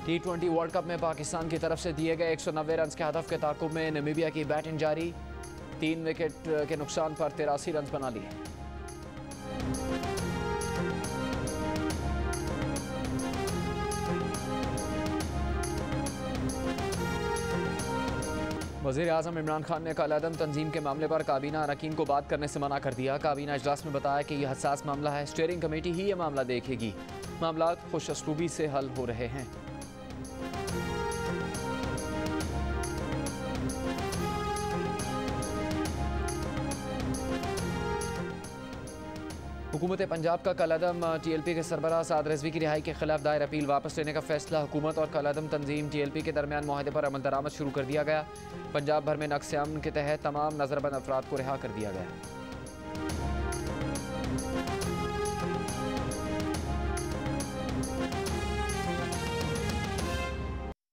T twenty world cup में पाकिस्तान की तरफ़ से दिए गए एक सौ नब्बे रन के हदफ के ताकुब में नमीबिया की बैटिंग जारी। तीन विकेट के नुकसान पर तिरासी रन बना लिए। वज़ीर अजम इमरान खान ने कल अदम तंजीम के मामले पर काबीना अरकान को बात करने से मना कर दिया। काबीना अजलास में बताया कि यह हसास मामला है। स्टेयरिंग कमेटी ही यह मामला देखेगी। मामला खुश असलूबी से हल हो रहे हैं। हुकूमत पंजाब का कलदम टी एल पी के सरबराह साद रजवी की रिहाई के खिलाफ दायर अपील वापस लेने का फैसला हुकूमत और कलदम तंजीम टी एल पी के दरमियान माहदे पर अमल दरामद शुरू कर दिया गया। पंजाब भर में नक्स के तहत तमाम नजरबंद अफराद को रिहा कर दिया गया।